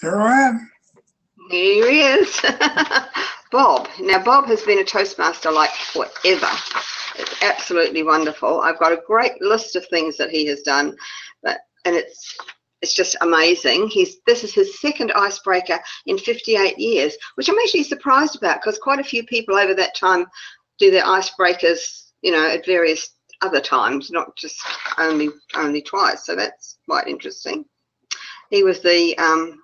There I am. Here he is. Bob. Now, Bob has been a Toastmaster like forever. It's absolutely wonderful. I've got a great list of things that he has done, but and it's it's just amazing. He's this is his second icebreaker in 58 years, which I'm actually surprised about because quite a few people over that time do their icebreakers, you know, at various other times, not just only only twice. So that's quite interesting. He was the um,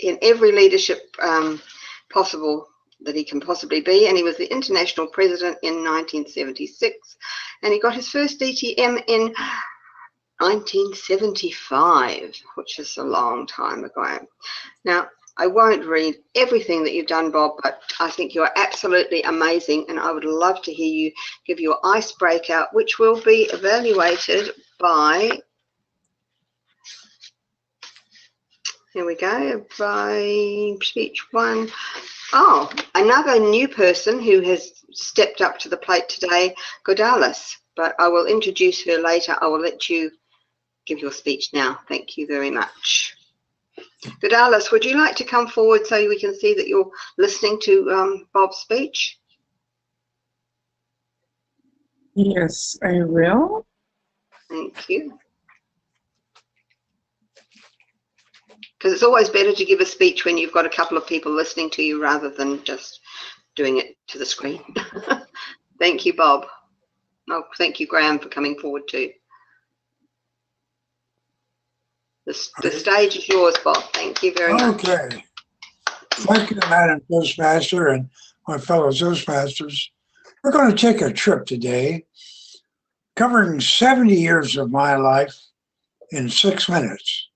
in every leadership um, possible that he can possibly be, and he was the international president in 1976, and he got his first DTM in 1975, which is a long time ago. Now, I won't read everything that you've done, Bob, but I think you're absolutely amazing, and I would love to hear you give your icebreaker, which will be evaluated by. Here we go, by speech one. Oh, another new person who has stepped up to the plate today, Godalis, but I will introduce her later. I will let you give your speech now. Thank you very much. Godalis, would you like to come forward so we can see that you're listening to um, Bob's speech? Yes, I will. Thank you. Because it's always better to give a speech when you've got a couple of people listening to you rather than just doing it to the screen. thank you, Bob. Oh, thank you, Graham, for coming forward too. The, the stage is yours, Bob. Thank you very much. Okay. Thank you, Madam Toastmaster and my fellow Toastmasters. We're going to take a trip today covering 70 years of my life in six minutes.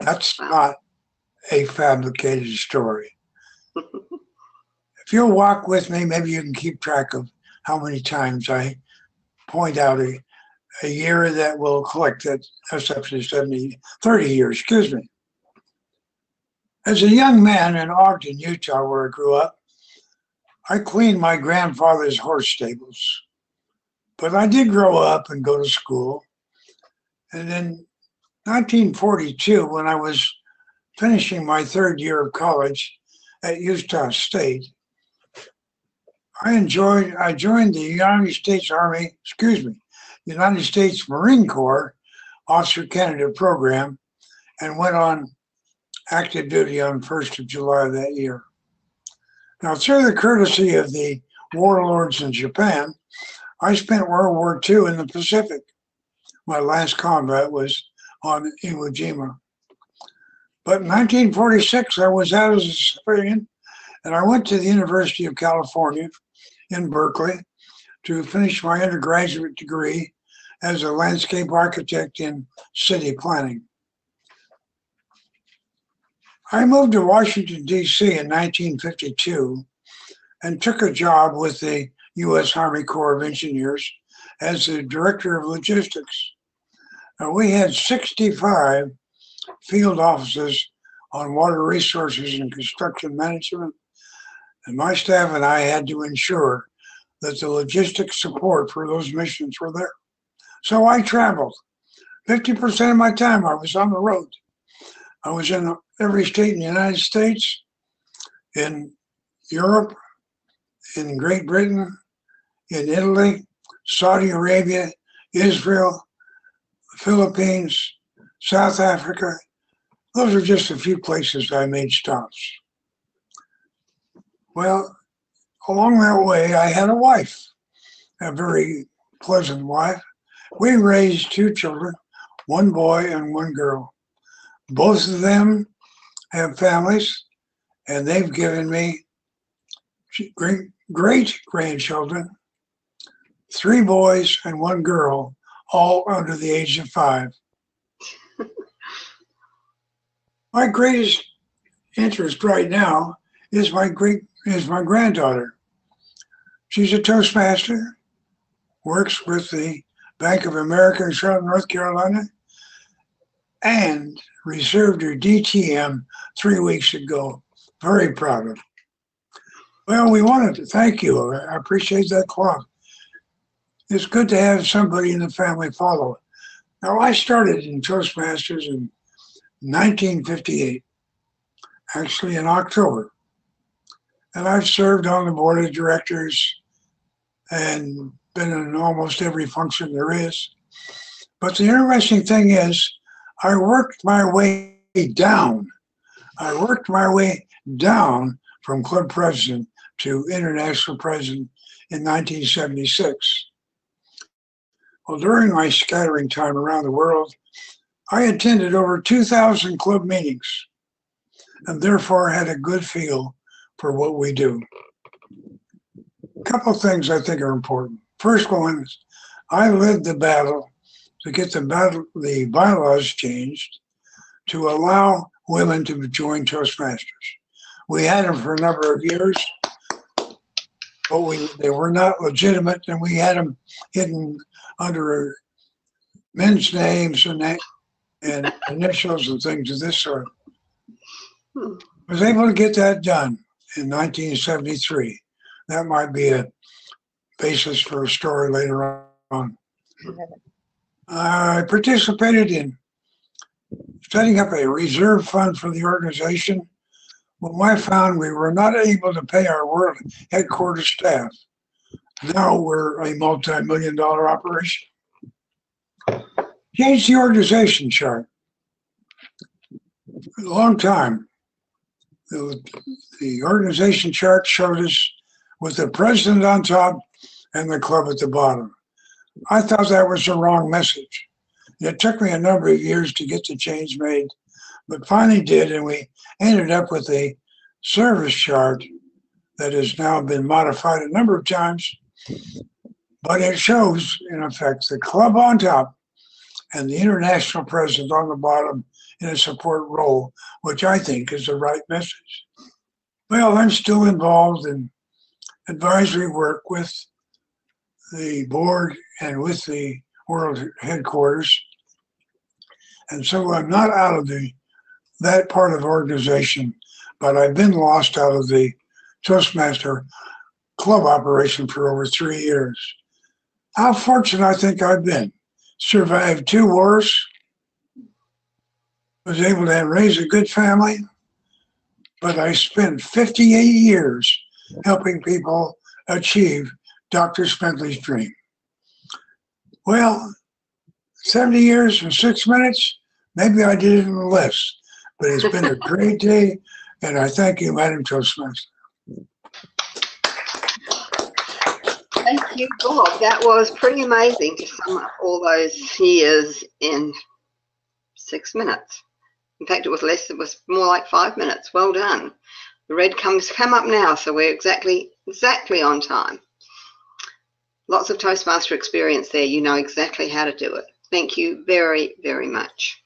That's wow. not a fabricated story. if you'll walk with me, maybe you can keep track of how many times I point out a a year that will collect that that's up to 70, 30 years, excuse me. As a young man in Ogden, Utah, where I grew up, I cleaned my grandfather's horse stables. But I did grow up and go to school. And in 1942, when I was finishing my third year of college at Utah State, I enjoyed, I joined the United States Army, excuse me, United States Marine Corps Officer Candidate Program and went on active duty on 1st of July that year. Now, through the courtesy of the warlords in Japan, I spent World War II in the Pacific. My last combat was on Iwo Jima. But in 1946, I was out as a civilian, and I went to the University of California in Berkeley to finish my undergraduate degree as a landscape architect in city planning. I moved to Washington, D.C. in 1952 and took a job with the U.S. Army Corps of Engineers as the Director of Logistics. Now, we had 65 field offices on water resources and construction management, and my staff and I had to ensure that the logistics support for those missions were there. So I traveled. 50% of my time I was on the road. I was in every state in the United States, in Europe, in Great Britain, in Italy, Saudi Arabia, Israel, Philippines, South Africa. Those are just a few places I made stops. Well, along that way, I had a wife, a very pleasant wife. We raised two children, one boy and one girl. Both of them have families, and they've given me great, great grandchildren, three boys and one girl, all under the age of five. My greatest interest right now is my great is my granddaughter. She's a Toastmaster, works with the Bank of America in Charlotte, North Carolina, and reserved her DTM three weeks ago. Very proud of. Well, we wanted to thank you. I appreciate that clock. It's good to have somebody in the family follow. Now, I started in Toastmasters in 1958. actually in October. And I've served on the board of directors and been in almost every function there is. But the interesting thing is, I worked my way down. I worked my way down from club president to international president in 1976. Well, during my scattering time around the world, I attended over 2,000 club meetings and therefore had a good feel for what we do. A couple things I think are important. First one is I led the battle to get the battle, the bylaws changed to allow women to join Toastmasters. We had them for a number of years, but we they were not legitimate, and we had them hidden under men's names and that, and initials and things of this sort. Hmm. I was able to get that done in 1973. That might be a basis for a story later on. I participated in setting up a reserve fund for the organization. When I found we were not able to pay our world headquarters staff, now we're a multi-million dollar operation. Changed the organization chart. For a long time, the, the organization chart showed us with the president on top and the club at the bottom. I thought that was the wrong message. It took me a number of years to get the change made, but finally did, and we ended up with a service chart that has now been modified a number of times. But it shows, in effect, the club on top and the international president on the bottom in a support role, which I think is the right message. Well, I'm still involved in advisory work with the board and with the world headquarters. And so I'm not out of the that part of the organization, but I've been lost out of the Toastmaster club operation for over three years. How fortunate I think I've been. Survived two wars, was able to raise a good family, but I spent 58 years helping people achieve Dr. Smedley's dream. Well, 70 years and six minutes, maybe I did it in less, but it's been a great day, and I thank you, Madam Toastmaster. Thank you, Bob. That was pretty amazing to sum up all those years in six minutes. In fact, it was less, it was more like five minutes. Well done. The red comes come up now, so we're exactly exactly on time. Lots of Toastmaster experience there. You know exactly how to do it. Thank you very, very much.